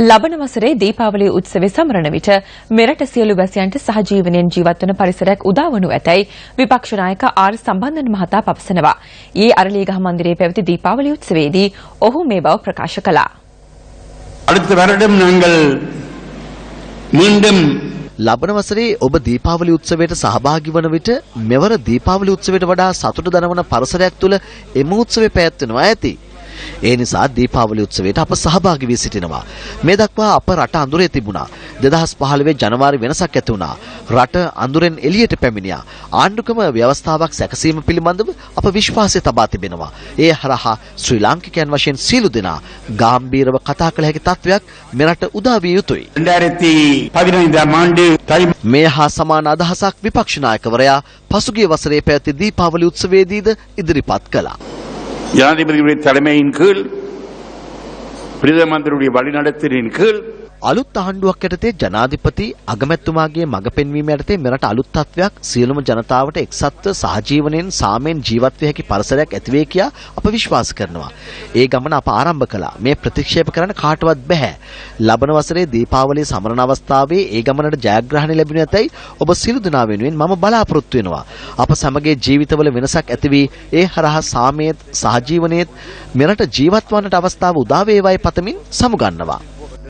ලබන වසරේ දීපාවලි උත්සවය සමරන විට මෙරට සියලු වැසියන්ට සහජීවනයෙන් ජීවත් වන පරිසරයක් උදාවනු ඇතැයි විපක්ෂ නායක ආර් සම්බන්ධන මහතා පවසනවා. ඊයේ අරලියගහ මන්දිරයේ පැවති දීපාවලි උත්සවයේදී ඔහු මේ බව ප්‍රකාශ කළා. அடுத்த வருடம் நாங்கள் மீண்டும் ලබන වසරේ ඔබ දීපාවලි උත්සවයට සහභාගී වන විට මෙවර දීපාවලි උත්සවයට වඩා සතුට දනවන පරිසරයක් තුළ එම උත්සවය පැවැත්වෙනවා ඇති. ඒ නිසා දීපාවලි උත්සවයට අප සහභාගි වී සිටිනවා. මේ දක්වා අප රට අඳුරේ තිබුණා. 2015 ජනවාරි වෙනසක් ඇති වුණා. රට අඳුරෙන් එළියට පැමිණියා. ආණ්ඩුක්‍රම ව්‍යවස්ථාවක් සැකසීම පිළිබඳව අප විශ්වාසය තබා තිබෙනවා. ඒ හරහා ශ්‍රී ලාංකිකයන් වශයෙන් සියලු දෙනා ගැඹීරව කතා කළ හැකි තත්වයක් මෙරට උදා විය යුතුයි. මේ හා සමාන අදහසක් විපක්ෂ නායකවරයා පසුගිය වසරේ පැවති දීපාවලි උත්සවයේදීද ඉදිරිපත් කළා. ஜனாதிபதியுடைய தலைமையின் கீழ் பிரதமந்திரியுடைய வழிநடத்தலின் கீழ் අලුත් ආණ්ඩුවක් යටතේ ජනාධිපති අගමැතිතුමාගේ මඟ පෙන්වීම යටතේ මෙරට අලුත් තත්වයක් සියලුම ජනතාවට එක්සත්ව සහජීවනයෙන් සාමයෙන් ජීවත් විය හැකි පරිසරයක් ඇති වේ කියා අප විශ්වාස කරනවා. ඒ ගමන අප ආරම්භ කළා. මේ ප්‍රතික්ෂේප කරන්න කාටවත් බෑ. ලබන වසරේ දීපාවලිය සමරන අවස්ථාවේ ඒ ගමනට ජයග්‍රහණ ලැබුණ ඇතැයි ඔබ සියලු දෙනා වෙනුවෙන් මම බලාපොරොත්තු වෙනවා. අප සමගයේ ජීවිතවල වෙනසක් ඇති වී ඒ හරහා සාමයේත් සහජීවනයේත් මෙරට ජීවත් වන්නට අවස්ථාව උදා වේවායි පතමින් සමුගන්නවා.